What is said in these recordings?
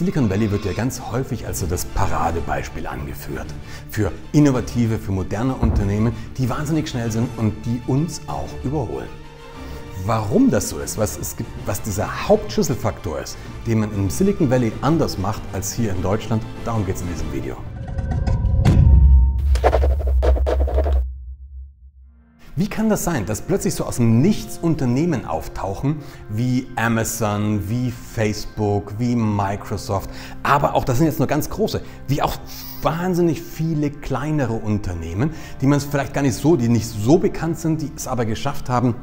Silicon Valley wird ja ganz häufig als so das Paradebeispiel angeführt für innovative, für moderne Unternehmen, die wahnsinnig schnell sind und die uns auch überholen. Warum das so ist, was, es gibt, was dieser Hauptschlüsselfaktor ist, den man im Silicon Valley anders macht als hier in Deutschland, darum geht es in diesem Video. Wie kann das sein, dass plötzlich so aus dem Nichts Unternehmen auftauchen wie Amazon, wie Facebook, wie Microsoft, aber auch, das sind jetzt nur ganz große, wie auch wahnsinnig viele kleinere Unternehmen, die man vielleicht gar nicht so, die nicht so bekannt sind, die es aber geschafft haben,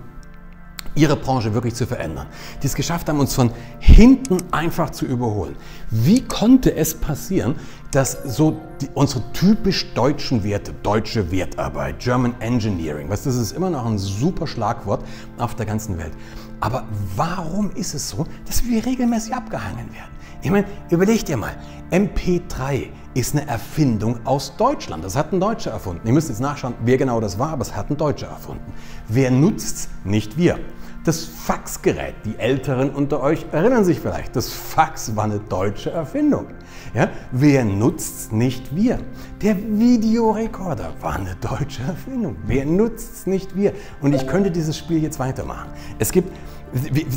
ihre Branche wirklich zu verändern. Die es geschafft haben, uns von hinten einfach zu überholen. Wie konnte es passieren, dass so die, unsere typisch deutschen Werte, deutsche Wertarbeit, German Engineering, was das ist immer noch ein super Schlagwort auf der ganzen Welt. Aber warum ist es so, dass wir regelmäßig abgehangen werden? Ich meine, überleg dir mal, MP3 ist eine Erfindung aus Deutschland. Das hat ein Deutscher erfunden. Ihr müsst jetzt nachschauen, wer genau das war, aber es hat ein Deutscher erfunden. Wer nutzt es? Nicht wir. Das Faxgerät, die Älteren unter euch erinnern sich vielleicht, das Fax war eine deutsche Erfindung. Ja, wer es nicht wir? Der Videorekorder war eine deutsche Erfindung. Wer nutzt es nicht wir? Und ich könnte dieses Spiel jetzt weitermachen. Es gibt,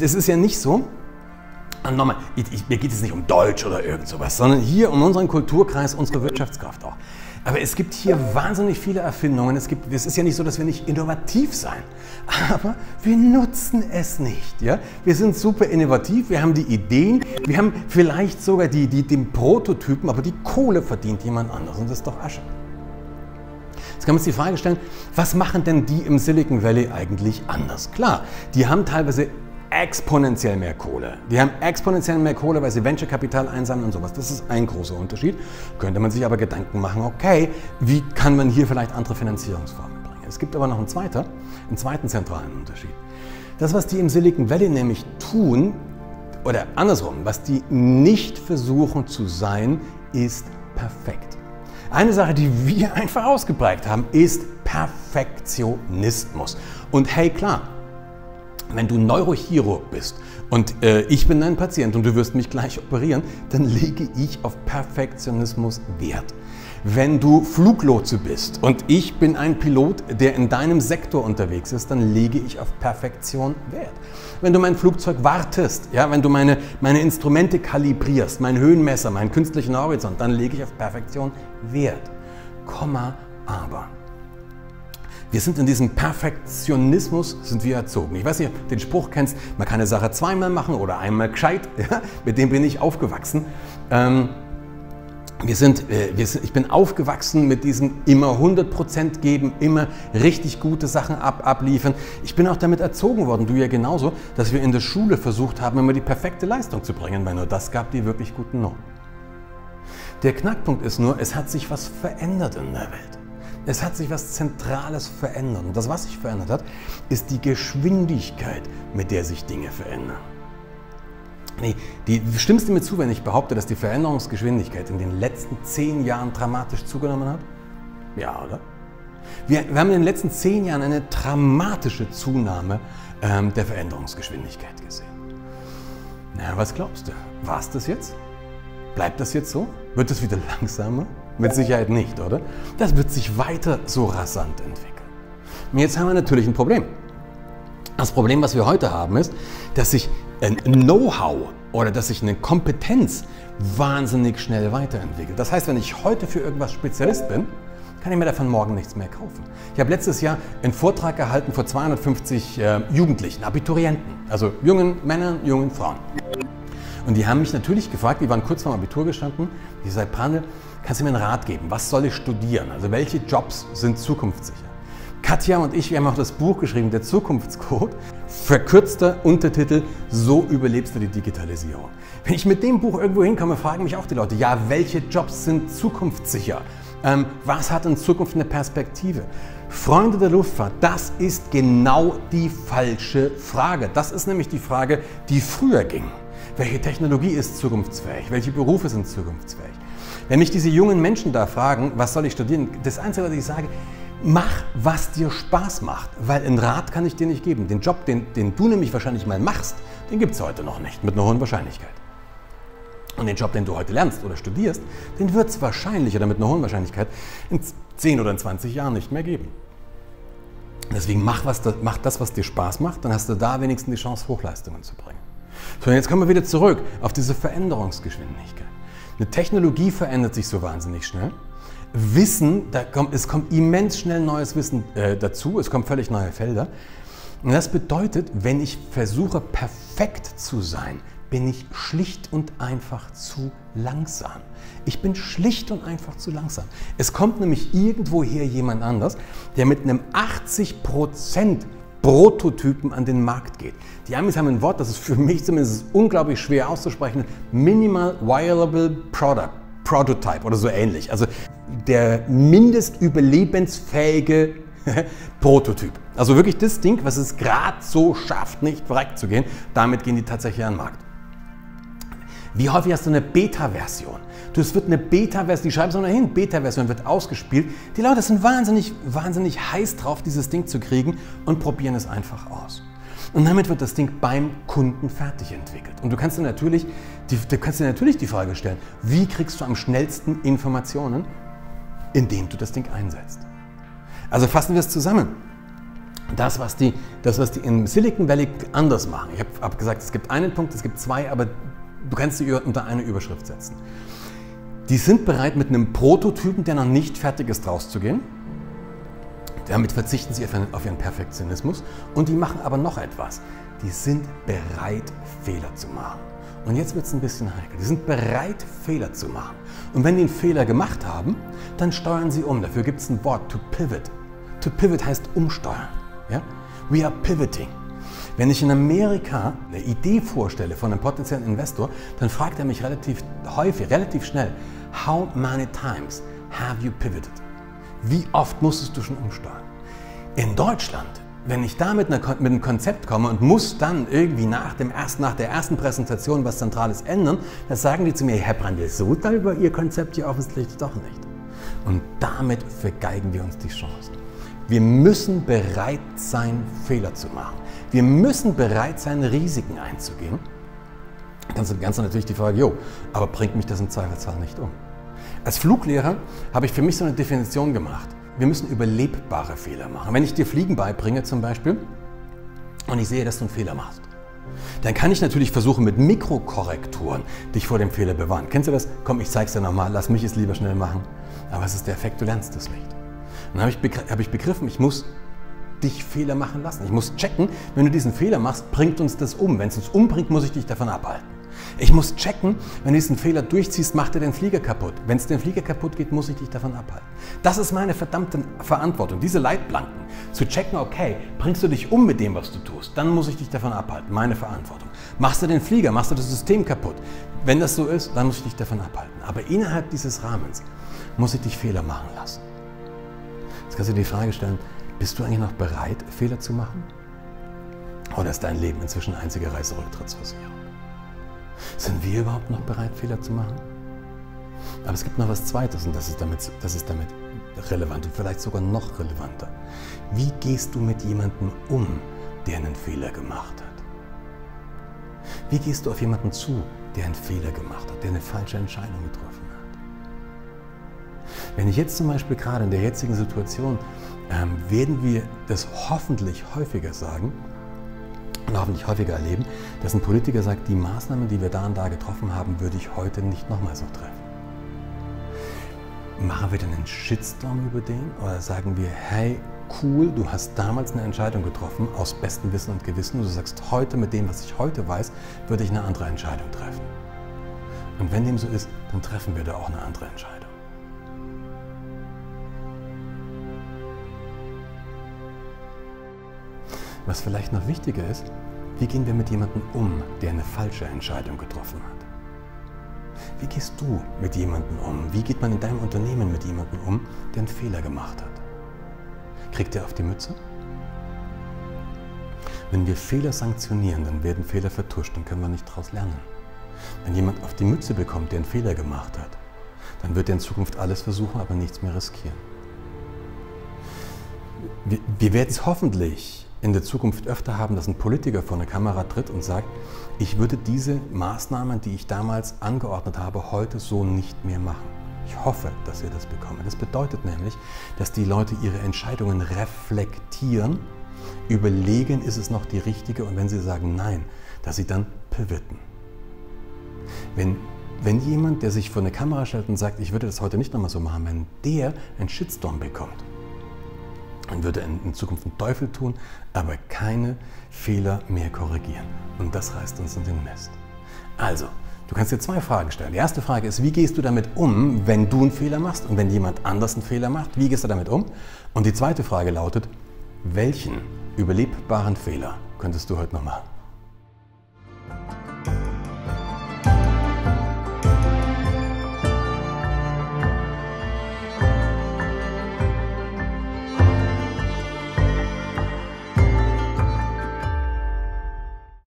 es ist ja nicht so, nochmal, ich, ich, mir geht es nicht um Deutsch oder irgend sowas, sondern hier um unseren Kulturkreis, unsere Wirtschaftskraft auch. Aber es gibt hier wahnsinnig viele Erfindungen. Es, gibt, es ist ja nicht so, dass wir nicht innovativ sein. Aber wir nutzen es nicht. Ja? Wir sind super innovativ, wir haben die Ideen, wir haben vielleicht sogar die, die, den Prototypen, aber die Kohle verdient jemand anderes und das ist doch Asche. Jetzt kann man sich die Frage stellen, was machen denn die im Silicon Valley eigentlich anders? Klar, die haben teilweise exponentiell mehr Kohle. Die haben exponentiell mehr Kohle, weil sie Venture-Kapital einsammeln und sowas. Das ist ein großer Unterschied. Könnte man sich aber Gedanken machen, okay, wie kann man hier vielleicht andere Finanzierungsformen bringen? Es gibt aber noch einen, zweiter, einen zweiten zentralen Unterschied. Das, was die im Silicon Valley nämlich tun, oder andersrum, was die nicht versuchen zu sein, ist perfekt. Eine Sache, die wir einfach ausgeprägt haben, ist Perfektionismus. Und hey, klar, wenn du Neurochirurg bist und äh, ich bin dein Patient und du wirst mich gleich operieren, dann lege ich auf Perfektionismus Wert. Wenn du Fluglotse bist und ich bin ein Pilot, der in deinem Sektor unterwegs ist, dann lege ich auf Perfektion Wert. Wenn du mein Flugzeug wartest, ja, wenn du meine, meine Instrumente kalibrierst, mein Höhenmesser, meinen künstlichen Horizont, dann lege ich auf Perfektion Wert. Komma, aber. Wir sind in diesem Perfektionismus sind wir erzogen. Ich weiß nicht, ob du den Spruch kennst, man kann eine Sache zweimal machen oder einmal gescheit. Ja? Mit dem bin ich aufgewachsen. Ähm, wir sind, äh, wir sind, ich bin aufgewachsen mit diesem immer 100% geben, immer richtig gute Sachen ab, abliefern. Ich bin auch damit erzogen worden, du ja genauso, dass wir in der Schule versucht haben, immer die perfekte Leistung zu bringen, weil nur das gab die wirklich guten Noten. Der Knackpunkt ist nur, es hat sich was verändert in der Welt. Es hat sich was Zentrales verändert. Und das, was sich verändert hat, ist die Geschwindigkeit, mit der sich Dinge verändern. Nee, die, stimmst du mir zu, wenn ich behaupte, dass die Veränderungsgeschwindigkeit in den letzten zehn Jahren dramatisch zugenommen hat? Ja, oder? Wir, wir haben in den letzten zehn Jahren eine dramatische Zunahme ähm, der Veränderungsgeschwindigkeit gesehen. Na, was glaubst du? War es das jetzt? Bleibt das jetzt so? Wird es wieder langsamer? Mit Sicherheit nicht, oder? Das wird sich weiter so rasant entwickeln. Und jetzt haben wir natürlich ein Problem. Das Problem, was wir heute haben, ist, dass sich ein Know-how oder dass sich eine Kompetenz wahnsinnig schnell weiterentwickelt. Das heißt, wenn ich heute für irgendwas Spezialist bin, kann ich mir davon morgen nichts mehr kaufen. Ich habe letztes Jahr einen Vortrag gehalten vor 250 äh, Jugendlichen, Abiturienten, also jungen Männern, jungen Frauen. Und die haben mich natürlich gefragt, die waren kurz vor dem Abitur gestanden, die sagten, Panel, kannst du mir einen Rat geben? Was soll ich studieren? Also welche Jobs sind zukunftssicher? Katja und ich, wir haben auch das Buch geschrieben, der Zukunftscode. Verkürzter Untertitel, so überlebst du die Digitalisierung. Wenn ich mit dem Buch irgendwo hinkomme, fragen mich auch die Leute, ja, welche Jobs sind zukunftssicher? Ähm, was hat in Zukunft eine Perspektive? Freunde der Luftfahrt, das ist genau die falsche Frage. Das ist nämlich die Frage, die früher ging. Welche Technologie ist zukunftsfähig? Welche Berufe sind zukunftsfähig? Wenn mich diese jungen Menschen da fragen, was soll ich studieren, das Einzige, was ich sage, mach, was dir Spaß macht, weil einen Rat kann ich dir nicht geben. Den Job, den, den du nämlich wahrscheinlich mal machst, den gibt es heute noch nicht, mit einer hohen Wahrscheinlichkeit. Und den Job, den du heute lernst oder studierst, den wird es wahrscheinlich oder mit einer hohen Wahrscheinlichkeit in 10 oder in 20 Jahren nicht mehr geben. Deswegen mach, was, mach das, was dir Spaß macht, dann hast du da wenigstens die Chance, Hochleistungen zu bringen. So, jetzt kommen wir wieder zurück auf diese Veränderungsgeschwindigkeit. Eine Technologie verändert sich so wahnsinnig schnell. Wissen, da kommt, es kommt immens schnell neues Wissen äh, dazu, es kommen völlig neue Felder. Und das bedeutet, wenn ich versuche, perfekt zu sein, bin ich schlicht und einfach zu langsam. Ich bin schlicht und einfach zu langsam. Es kommt nämlich irgendwoher jemand anders, der mit einem 80% Prototypen an den Markt geht. Die Amis haben ein Wort, das ist für mich zumindest unglaublich schwer auszusprechen, Minimal Viable Product, Prototype oder so ähnlich. Also der mindest überlebensfähige Prototyp. Also wirklich das Ding, was es gerade so schafft, nicht verreckt zu gehen, damit gehen die tatsächlich an den Markt. Wie häufig hast du eine Beta-Version? Du, es wird eine Beta-Version, die schreiben es noch hin, Beta-Version wird ausgespielt. Die Leute sind wahnsinnig, wahnsinnig heiß drauf, dieses Ding zu kriegen und probieren es einfach aus. Und damit wird das Ding beim Kunden fertig entwickelt. Und du kannst dir natürlich die, du kannst dir natürlich die Frage stellen, wie kriegst du am schnellsten Informationen, indem du das Ding einsetzt. Also fassen wir es zusammen. Das, was die, das, was die in Silicon Valley anders machen. Ich habe hab gesagt, es gibt einen Punkt, es gibt zwei, aber du kannst sie unter eine Überschrift setzen. Die sind bereit, mit einem Prototypen, der noch nicht fertig ist, rauszugehen. Damit verzichten sie auf ihren Perfektionismus. Und die machen aber noch etwas. Die sind bereit, Fehler zu machen. Und jetzt wird es ein bisschen heikel. Die sind bereit, Fehler zu machen. Und wenn die einen Fehler gemacht haben, dann steuern sie um. Dafür gibt es ein Wort, to pivot. To pivot heißt umsteuern. Ja? We are pivoting. Wenn ich in Amerika eine Idee vorstelle von einem potenziellen Investor, dann fragt er mich relativ häufig, relativ schnell, how many times have you pivoted? Wie oft musstest du schon umsteuern? In Deutschland, wenn ich da mit, einer, mit einem Konzept komme und muss dann irgendwie nach, dem ersten, nach der ersten Präsentation was Zentrales ändern, dann sagen die zu mir, Herr Brandl, so da über Ihr Konzept hier offensichtlich doch nicht. Und damit vergeigen wir uns die Chance. Wir müssen bereit sein, Fehler zu machen. Wir müssen bereit sein, Risiken einzugehen. Ganz, ganz natürlich die Frage, jo, aber bringt mich das im Zweifelsfall nicht um? Als Fluglehrer habe ich für mich so eine Definition gemacht. Wir müssen überlebbare Fehler machen. Wenn ich dir Fliegen beibringe zum Beispiel und ich sehe, dass du einen Fehler machst, dann kann ich natürlich versuchen, mit Mikrokorrekturen dich vor dem Fehler bewahren. Kennst du das? Komm, ich zeig's dir nochmal, lass mich es lieber schnell machen. Aber es ist der Effekt, du lernst es nicht. Dann habe ich, hab ich begriffen, ich muss dich Fehler machen lassen. Ich muss checken, wenn du diesen Fehler machst, bringt uns das um. Wenn es uns umbringt, muss ich dich davon abhalten. Ich muss checken, wenn du diesen Fehler durchziehst, macht er den Flieger kaputt. Wenn es den Flieger kaputt geht, muss ich dich davon abhalten. Das ist meine verdammte Verantwortung, diese Leitplanken. Zu checken, okay, bringst du dich um mit dem, was du tust, dann muss ich dich davon abhalten. Meine Verantwortung. Machst du den Flieger, machst du das System kaputt. Wenn das so ist, dann muss ich dich davon abhalten. Aber innerhalb dieses Rahmens muss ich dich Fehler machen lassen. Jetzt kannst du dir die Frage stellen, bist du eigentlich noch bereit, Fehler zu machen? Oder ist dein Leben inzwischen einzige Reiserücktrittsversicherung? Sind wir überhaupt noch bereit, Fehler zu machen? Aber es gibt noch was Zweites und das ist damit, das ist damit relevant und vielleicht sogar noch relevanter. Wie gehst du mit jemandem um, der einen Fehler gemacht hat? Wie gehst du auf jemanden zu, der einen Fehler gemacht hat, der eine falsche Entscheidung getroffen hat? Wenn ich jetzt zum Beispiel gerade in der jetzigen Situation ähm, werden wir das hoffentlich häufiger sagen und hoffentlich häufiger erleben, dass ein Politiker sagt, die Maßnahmen, die wir da und da getroffen haben, würde ich heute nicht nochmals so treffen. Machen wir denn einen Shitstorm über den oder sagen wir, hey, cool, du hast damals eine Entscheidung getroffen aus bestem Wissen und Gewissen und du sagst, heute mit dem, was ich heute weiß, würde ich eine andere Entscheidung treffen. Und wenn dem so ist, dann treffen wir da auch eine andere Entscheidung. Was vielleicht noch wichtiger ist, wie gehen wir mit jemandem um, der eine falsche Entscheidung getroffen hat? Wie gehst du mit jemandem um? Wie geht man in deinem Unternehmen mit jemandem um, der einen Fehler gemacht hat? Kriegt er auf die Mütze? Wenn wir Fehler sanktionieren, dann werden Fehler vertuscht und können wir nicht daraus lernen. Wenn jemand auf die Mütze bekommt, der einen Fehler gemacht hat, dann wird er in Zukunft alles versuchen, aber nichts mehr riskieren. Wir, wir werden es hoffentlich in der Zukunft öfter haben, dass ein Politiker vor eine Kamera tritt und sagt, ich würde diese Maßnahmen, die ich damals angeordnet habe, heute so nicht mehr machen. Ich hoffe, dass wir das bekommen. Das bedeutet nämlich, dass die Leute ihre Entscheidungen reflektieren, überlegen, ist es noch die richtige und wenn sie sagen nein, dass sie dann pivitten. Wenn, wenn jemand, der sich vor eine Kamera stellt und sagt, ich würde das heute nicht nochmal so machen, wenn der einen Shitstorm bekommt, dann würde in Zukunft einen Teufel tun, aber keine Fehler mehr korrigieren. Und das reißt uns in den Mist. Also, du kannst dir zwei Fragen stellen. Die erste Frage ist, wie gehst du damit um, wenn du einen Fehler machst und wenn jemand anders einen Fehler macht? Wie gehst du damit um? Und die zweite Frage lautet, welchen überlebbaren Fehler könntest du heute noch machen?